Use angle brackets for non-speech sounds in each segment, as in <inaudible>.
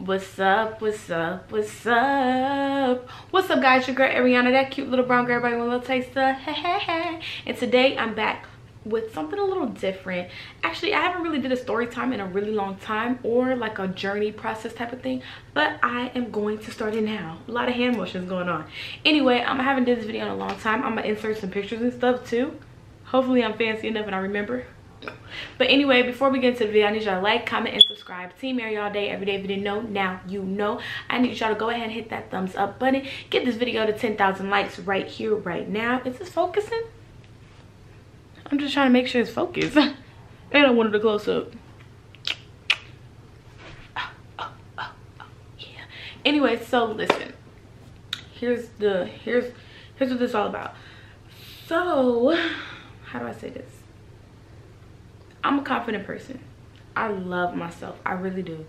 What's up? What's up? What's up? What's up, guys? Your girl Airionna, that cute little brown girl, everybody by one little hey, hey. And today I'm back with something a little different. Actually, I haven't really did a story time in a really long time or like a journey process type of thing, but I am going to start it now. A lot of hand motions going on. Anyway, I haven't this video in a long time. I'm gonna insert some pictures and stuff too. Hopefully I'm fancy enough and I remember. But anyway, before we get into the video, I need y'all to like, comment, and subscribe. Team Airi all day, every day. If you didn't know, now you know. I need y'all to go ahead and hit that thumbs up button. Get this video to 10,000 likes right here, right now. Is this focusing? I'm just trying to make sure it's focused. <laughs> and I wanted a close up. Oh, yeah. Anyway, so listen. Here's the here's here's what this is all about. So, how do I say this? I'm a confident person. I love myself. I really do.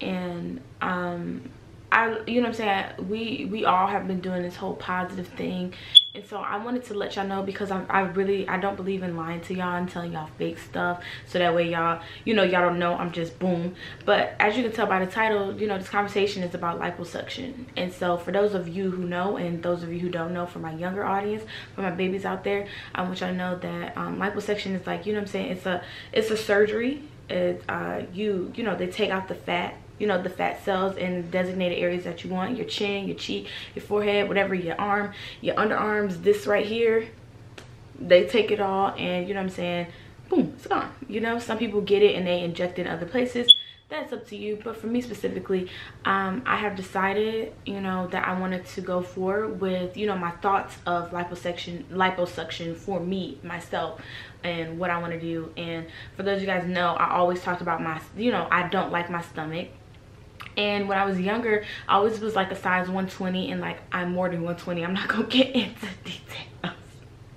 And um I you know what I'm saying? We we all have been doing this whole positive thing and so i wanted to let y'all know because I, I really i don't believe in lying to y'all and telling y'all fake stuff. So that way y'all you know y'all don't know i'm just boom. But as you can tell by the title you know this conversation is about liposuction. And so for those of you who know and those of you who don't know for my younger audience for my babies out there i want y'all to know that um, liposuction is like you know what i'm saying? It's a it's a surgery. It's uh you you know they take out the fat you know the fat cells in designated areas that you want your chin your cheek your forehead whatever your arm your underarms this right here they take it all and you know what i'm saying boom it's gone. You know some people get it and they inject it in other places. That's up to you. But for me specifically um, i have decided you know that i wanted to go forward with you know my thoughts of liposuction liposuction for me myself and what i want to do. And for those of you guys know i always talked about my you know i don't like my stomach and when i was younger i always was like a size 120 and like i'm more than 120 i'm not <laughs> gonna get into details.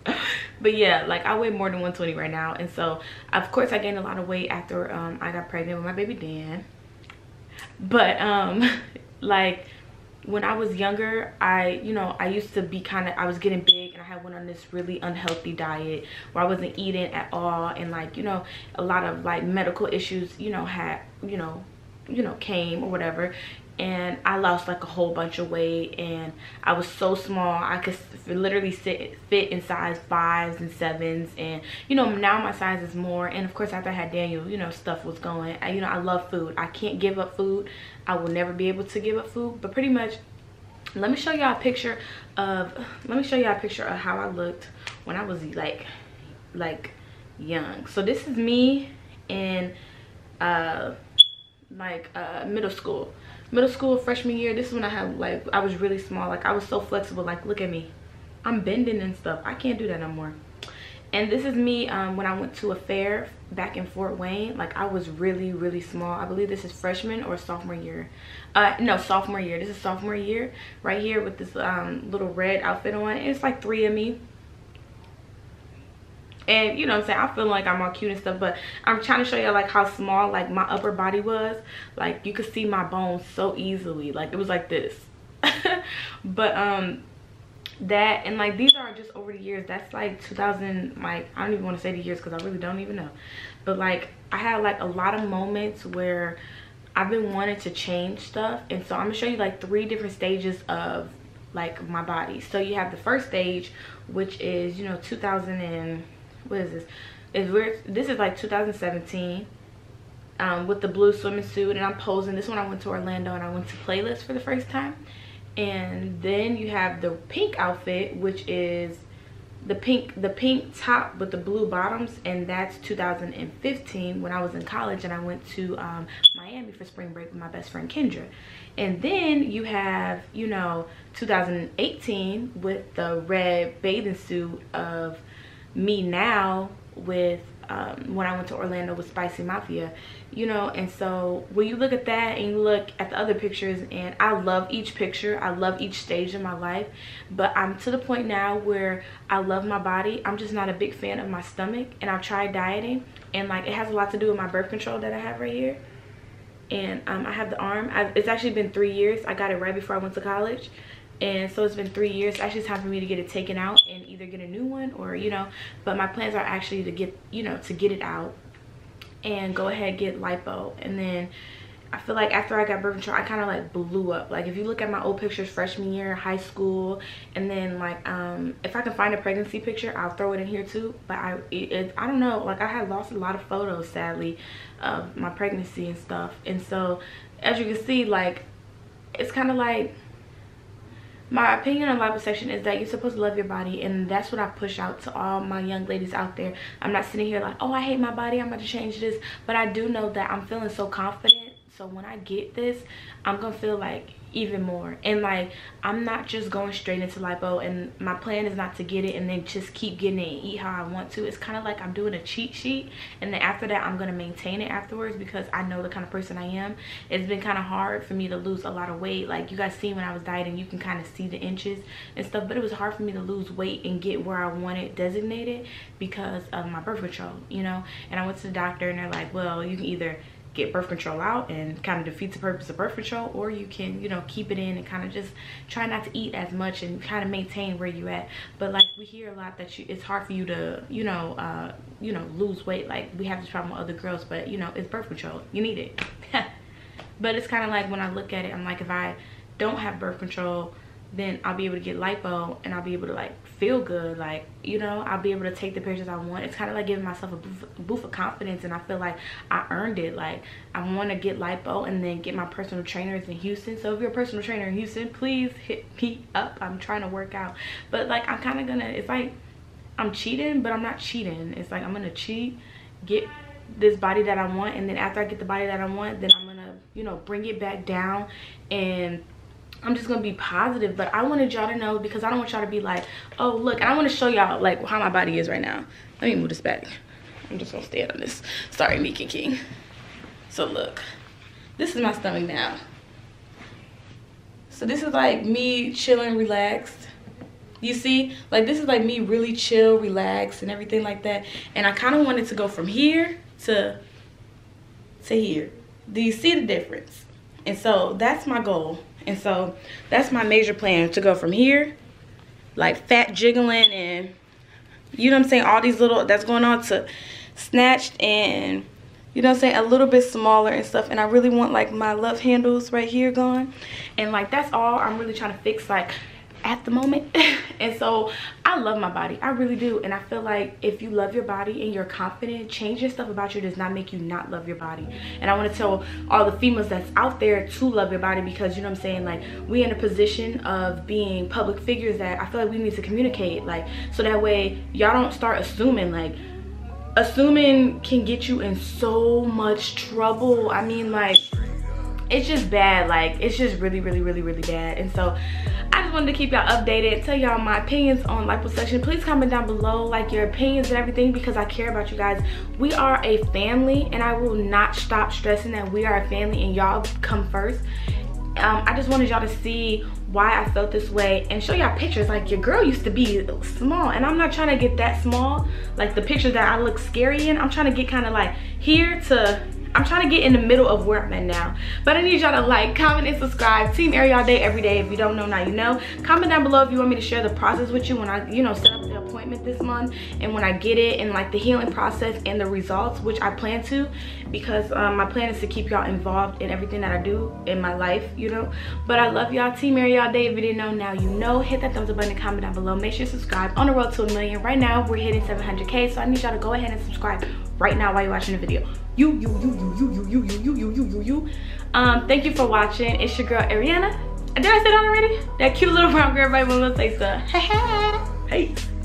<laughs> But yeah like i weigh more than 120 right now. And so of course i gained a lot of weight after um, i got pregnant with my baby dan. But um <laughs> like when i was younger i you know i used to be kind of i was getting big and i had went on this really unhealthy diet where i wasn't eating at all. And like you know a lot of like medical issues you know had you know you know came or whatever. And I lost like a whole bunch of weight and I was so small I could literally sit fit in size fives and sevens and you know now my size is more. And of course after I had Daniel you know stuff was going. I, you know I love food. I can't give up food. I will never be able to give up food. But pretty much let me show y'all a picture of let me show y'all a picture of how I looked when I was like like young. So this is me in uh like uh middle school. Middle school freshman year this is when i had like i was really small. Like i was so flexible. Like look at me. I'm bending and stuff. I can't do that no more. And this is me um, when i went to a fair back in fort wayne like i was really really small. I believe this is freshman or sophomore year. Uh no sophomore year. This is sophomore year right here with this um little red outfit on. It's like three of me and you know what i'm saying? I feel like i'm all cute and stuff but i'm trying to show you like how small like my upper body was. Like you could see my bones so easily. Like it was like this. <laughs> But um that and like these are just over the years. That's like 2000 like i don't even want to say the years because i really don't even know. But like i had like a lot of moments where i've been wanting to change stuff. And so i'm gonna show you like three different stages of like my body. So you have the first stage which is you know 2000 and what is this? Is we're this is like 2017 um, with the blue swimming suit and i'm posing. This one i went to orlando and i went to playlist for the first time. And then you have the pink outfit which is the pink the pink top with the blue bottoms and that's 2015 when i was in college and i went to um, miami for spring break with my best friend kendra. And then you have you know 2018 with the red bathing suit of me now with um, when I went to Orlando with Spicy Mafia, you know, and so when you look at that and you look at the other pictures and I love each picture, I love each stage of my life, but I'm to the point now where I love my body. I'm just not a big fan of my stomach and I've tried dieting and like it has a lot to do with my birth control that I have right here. And um, I have the arm, I've, it's actually been three years. I got it right before I went to college and so it's been three years actually it's time for me to get it taken out and either get a new one or you know but my plans are actually to get you know to get it out and go ahead get lipo and then I feel like after I got birth control, I kind of like blew up. Like if you look at my old pictures freshman year, high school, and then like um if I can find a pregnancy picture, I'll throw it in here too. But I it, it, I don't know, like I had lost a lot of photos sadly of my pregnancy and stuff. And so as you can see, like it's kind of like my opinion on liposuction is that you're supposed to love your body and that's what i push out to all my young ladies out there. I'm not sitting here like oh i hate my body i'm about to change this but i do know that i'm feeling so confident so when i get this i'm gonna feel like even more. And like i'm not just going straight into lipo and my plan is not to get it and then just keep getting it and eat how i want to. It's kind of like i'm doing a cheat sheet and then after that i'm going to maintain it afterwards because i know the kind of person i am. It's been kind of hard for me to lose a lot of weight. Like you guys see when i was dieting you can kind of see the inches and stuff but it was hard for me to lose weight and get where i wanted designated because of my birth control you know? And i went to the doctor and they're like well you can either get birth control out and kind of defeats the purpose of birth control or you can you know keep it in and kind of just try not to eat as much and kind of maintain where you at. But like we hear a lot that you it's hard for you to you know uh you know lose weight. Like we have this problem with other girls but you know it's birth control. You need it. <laughs> But it's kind of like when i look at it i'm like if i don't have birth control then I'll be able to get lipo and I'll be able to like feel good like you know I'll be able to take the pictures I want. It's kind of like giving myself a boost, of confidence and I feel like I earned it. Like I want to get lipo and then get my personal trainers in Houston. So if you're a personal trainer in Houston please hit me up. I'm trying to work out. But like I'm kind of gonna it's like I'm cheating but I'm not cheating. It's like I'm gonna cheat get this body that I want and then after I get the body that I want then I'm gonna you know bring it back down and I'm just gonna be positive, but I wanted y'all to know because I don't want y'all to be like, oh look, and I want to show y'all like how my body is right now. Let me move this back. I'm just gonna stand on this. Sorry, and King. So look, this is my stomach now. So this is like me chilling, relaxed. You see, like this is like me really chill, relaxed, and everything like that. And I kind of wanted to go from here to to here. Do you see the difference? And so that's my goal and so that's my major plan to go from here, like fat jiggling and you know I'm saying, all these little, that's going on to snatched and you know I'm saying, a little bit smaller and stuff. And I really want like my love handles right here gone. And like that's all I'm really trying to fix. Like at the moment. <laughs> And so i love my body. I really do. And i feel like if you love your body and you're confident changing stuff about you does not make you not love your body. And i want to tell all the females that's out there to love your body because you know what i'm saying like we in a position of being public figures that i feel like we need to communicate like so that way y'all don't start assuming like assuming can get you in so much trouble. I mean like it's just bad. Like it's just really really really really bad. And so just wanted to keep y'all updated, tell y'all my opinions on liposuction. Please comment down below like your opinions and everything because I care about you guys. We are a family and I will not stop stressing that we are a family and y'all come first. Um, I just wanted y'all to see why I felt this way and show y'all pictures like your girl used to be small and I'm not trying to get that small like the picture that I look scary in I'm trying to get kind of like here to I'm trying to get in the middle of where I'm at now. But I need y'all to like, comment, and subscribe. Team Airi all day every day. If you don't know, now you know. Comment down below if you want me to share the process with you when I, you know, set up the appointment this month. And when I get it and like the healing process and the results, which I plan to. Because um, my plan is to keep y'all involved in everything that I do in my life, you know. But I love y'all. Team Airi all day. If you didn't know, now you know. Hit that thumbs up button and comment down below. Make sure you subscribe. On the road to a million. Right now, we're hitting 700K. So I need y'all to go ahead and subscribe right now while you're watching the video you, you, you, you, you, you, you, you, you, you, you, you, you. Um, thank you for watching. It's your girl Airionna. Did I say that already? That cute little brown girl, everybody want to say so. Peace. <laughs>